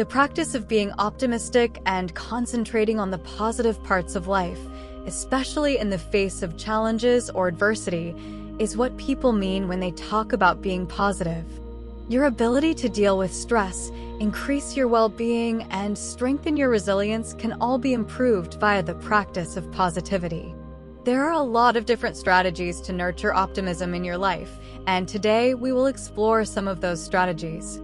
The practice of being optimistic and concentrating on the positive parts of life, especially in the face of challenges or adversity, is what people mean when they talk about being positive. Your ability to deal with stress, increase your well being, and strengthen your resilience can all be improved via the practice of positivity. There are a lot of different strategies to nurture optimism in your life, and today we will explore some of those strategies.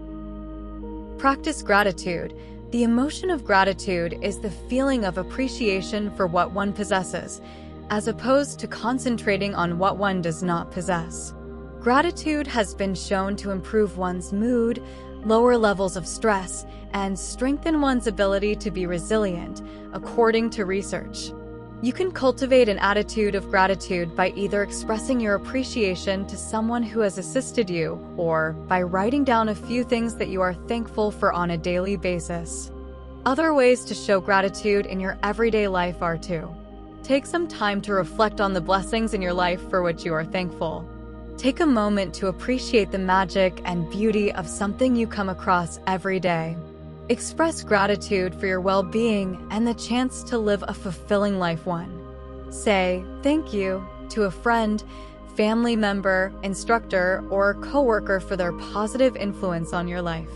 Practice gratitude. The emotion of gratitude is the feeling of appreciation for what one possesses, as opposed to concentrating on what one does not possess. Gratitude has been shown to improve one's mood, lower levels of stress, and strengthen one's ability to be resilient, according to research. You can cultivate an attitude of gratitude by either expressing your appreciation to someone who has assisted you or by writing down a few things that you are thankful for on a daily basis. Other ways to show gratitude in your everyday life are to take some time to reflect on the blessings in your life for which you are thankful. Take a moment to appreciate the magic and beauty of something you come across every day. Express gratitude for your well being and the chance to live a fulfilling life one. Say thank you to a friend, family member, instructor, or coworker for their positive influence on your life.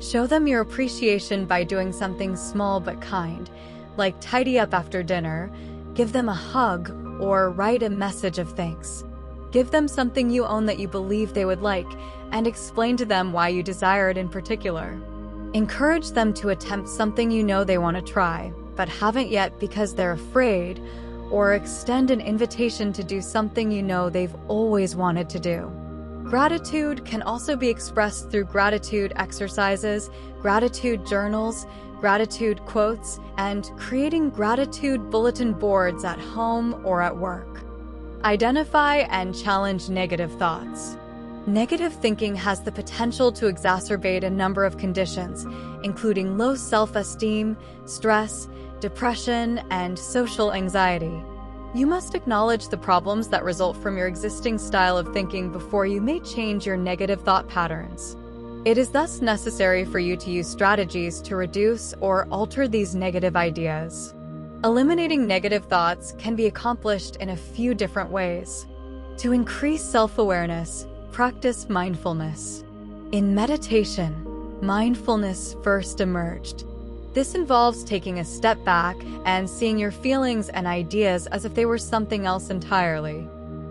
Show them your appreciation by doing something small but kind, like tidy up after dinner, give them a hug, or write a message of thanks. Give them something you own that you believe they would like, and explain to them why you desire it in particular. Encourage them to attempt something you know they want to try, but haven't yet because they're afraid, or extend an invitation to do something you know they've always wanted to do. Gratitude can also be expressed through gratitude exercises, gratitude journals, gratitude quotes, and creating gratitude bulletin boards at home or at work. Identify and challenge negative thoughts. Negative thinking has the potential to exacerbate a number of conditions, including low self esteem, stress, depression, and social anxiety. You must acknowledge the problems that result from your existing style of thinking before you may change your negative thought patterns. It is thus necessary for you to use strategies to reduce or alter these negative ideas. Eliminating negative thoughts can be accomplished in a few different ways. To increase self awareness, practice mindfulness. In meditation, mindfulness first emerged. This involves taking a step back and seeing your feelings and ideas as if they were something else entirely.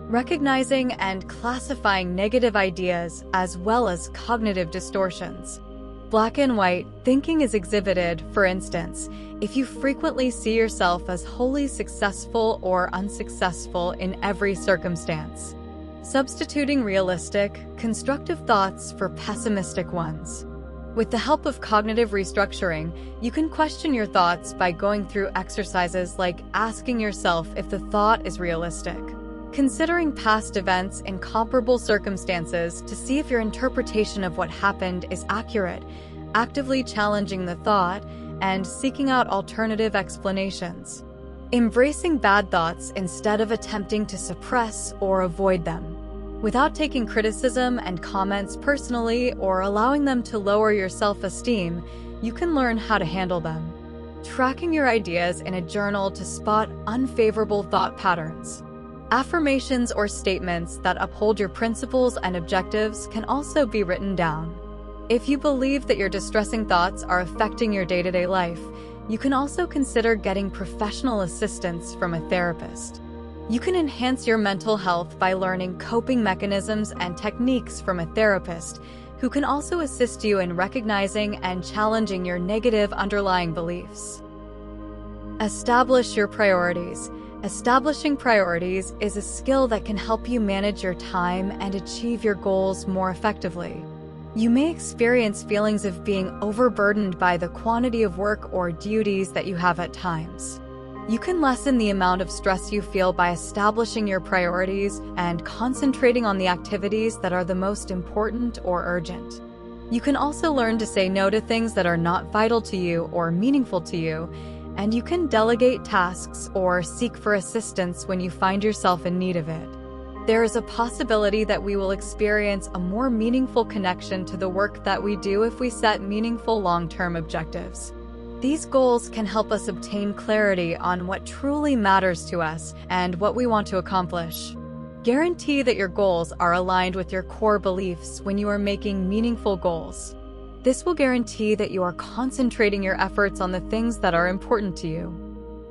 Recognizing and classifying negative ideas as well as cognitive distortions. Black and white thinking is exhibited, for instance, if you frequently see yourself as wholly successful or unsuccessful in every circumstance substituting realistic, constructive thoughts for pessimistic ones. With the help of cognitive restructuring, you can question your thoughts by going through exercises like asking yourself if the thought is realistic, considering past events in comparable circumstances to see if your interpretation of what happened is accurate, actively challenging the thought, and seeking out alternative explanations. Embracing bad thoughts instead of attempting to suppress or avoid them. Without taking criticism and comments personally or allowing them to lower your self esteem, you can learn how to handle them. Tracking your ideas in a journal to spot unfavorable thought patterns. Affirmations or statements that uphold your principles and objectives can also be written down. If you believe that your distressing thoughts are affecting your day to day life, you can also consider getting professional assistance from a therapist. You can enhance your mental health by learning coping mechanisms and techniques from a therapist who can also assist you in recognizing and challenging your negative underlying beliefs. Establish your priorities. Establishing priorities is a skill that can help you manage your time and achieve your goals more effectively. You may experience feelings of being overburdened by the quantity of work or duties that you have at times. You can lessen the amount of stress you feel by establishing your priorities and concentrating on the activities that are the most important or urgent. You can also learn to say no to things that are not vital to you or meaningful to you, and you can delegate tasks or seek for assistance when you find yourself in need of it. There is a possibility that we will experience a more meaningful connection to the work that we do if we set meaningful long-term objectives. These goals can help us obtain clarity on what truly matters to us and what we want to accomplish. Guarantee that your goals are aligned with your core beliefs when you are making meaningful goals. This will guarantee that you are concentrating your efforts on the things that are important to you.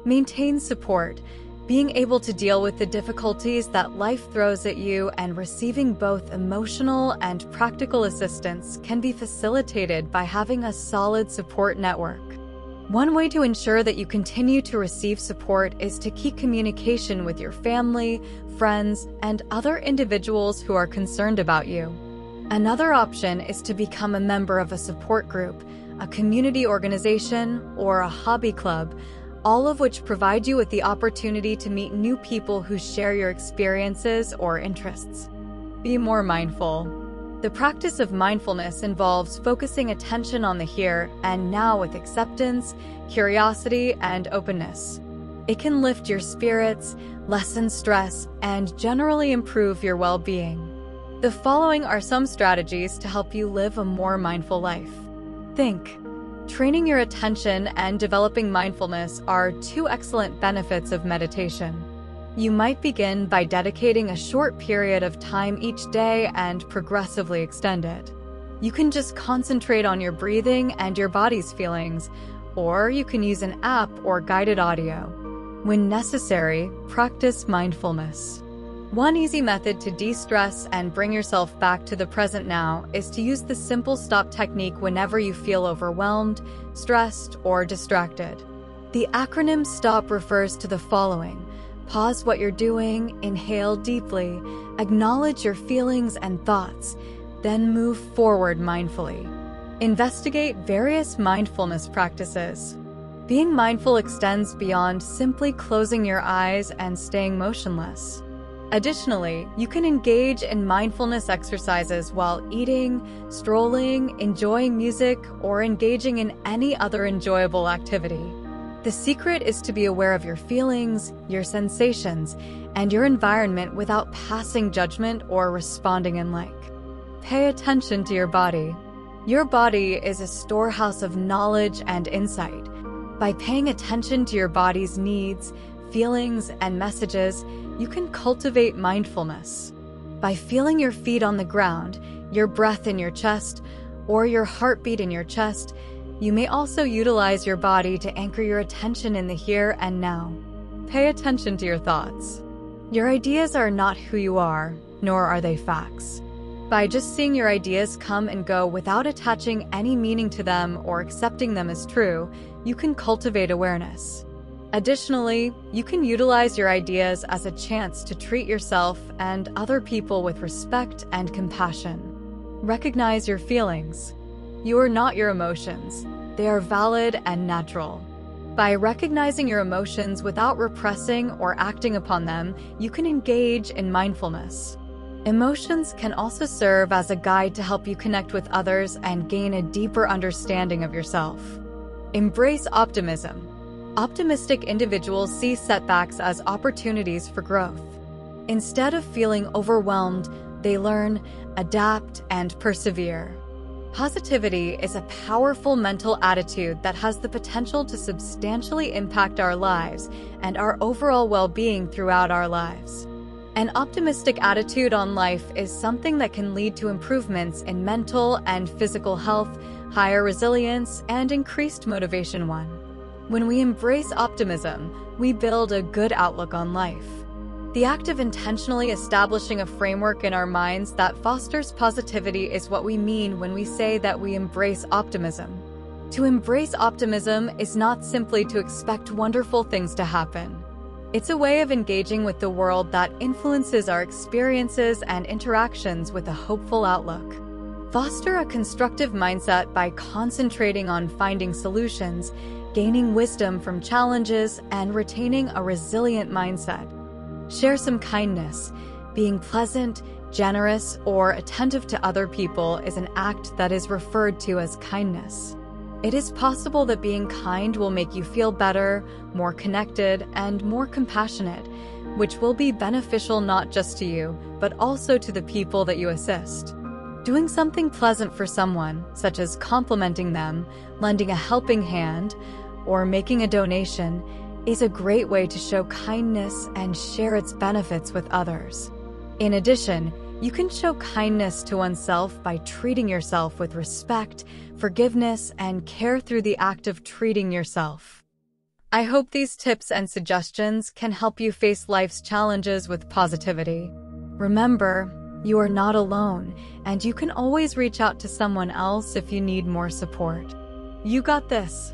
Maintain support, being able to deal with the difficulties that life throws at you and receiving both emotional and practical assistance can be facilitated by having a solid support network. One way to ensure that you continue to receive support is to keep communication with your family, friends, and other individuals who are concerned about you. Another option is to become a member of a support group, a community organization, or a hobby club, all of which provide you with the opportunity to meet new people who share your experiences or interests. Be more mindful. The practice of mindfulness involves focusing attention on the here and now with acceptance, curiosity, and openness. It can lift your spirits, lessen stress, and generally improve your well being. The following are some strategies to help you live a more mindful life. Think. Training your attention and developing mindfulness are two excellent benefits of meditation. You might begin by dedicating a short period of time each day and progressively extend it. You can just concentrate on your breathing and your body's feelings, or you can use an app or guided audio. When necessary, practice mindfulness. One easy method to de stress and bring yourself back to the present now is to use the simple stop technique whenever you feel overwhelmed, stressed, or distracted. The acronym STOP refers to the following Pause what you're doing, inhale deeply, acknowledge your feelings and thoughts, then move forward mindfully. Investigate various mindfulness practices. Being mindful extends beyond simply closing your eyes and staying motionless. Additionally, you can engage in mindfulness exercises while eating, strolling, enjoying music, or engaging in any other enjoyable activity. The secret is to be aware of your feelings, your sensations, and your environment without passing judgment or responding in like. Pay attention to your body. Your body is a storehouse of knowledge and insight. By paying attention to your body's needs, feelings, and messages, you can cultivate mindfulness. By feeling your feet on the ground, your breath in your chest, or your heartbeat in your chest, you may also utilize your body to anchor your attention in the here and now. Pay attention to your thoughts. Your ideas are not who you are, nor are they facts. By just seeing your ideas come and go without attaching any meaning to them or accepting them as true, you can cultivate awareness. Additionally, you can utilize your ideas as a chance to treat yourself and other people with respect and compassion. Recognize your feelings. You are not your emotions. They are valid and natural. By recognizing your emotions without repressing or acting upon them, you can engage in mindfulness. Emotions can also serve as a guide to help you connect with others and gain a deeper understanding of yourself. Embrace optimism. Optimistic individuals see setbacks as opportunities for growth. Instead of feeling overwhelmed, they learn, adapt, and persevere. Positivity is a powerful mental attitude that has the potential to substantially impact our lives and our overall well-being throughout our lives. An optimistic attitude on life is something that can lead to improvements in mental and physical health, higher resilience, and increased motivation one. When we embrace optimism, we build a good outlook on life. The act of intentionally establishing a framework in our minds that fosters positivity is what we mean when we say that we embrace optimism. To embrace optimism is not simply to expect wonderful things to happen. It's a way of engaging with the world that influences our experiences and interactions with a hopeful outlook. Foster a constructive mindset by concentrating on finding solutions, gaining wisdom from challenges, and retaining a resilient mindset. Share some kindness. Being pleasant, generous, or attentive to other people is an act that is referred to as kindness. It is possible that being kind will make you feel better, more connected, and more compassionate, which will be beneficial not just to you, but also to the people that you assist. Doing something pleasant for someone, such as complimenting them, lending a helping hand, or making a donation, is a great way to show kindness and share its benefits with others. In addition, you can show kindness to oneself by treating yourself with respect, forgiveness, and care through the act of treating yourself. I hope these tips and suggestions can help you face life's challenges with positivity. Remember, you are not alone, and you can always reach out to someone else if you need more support. You got this.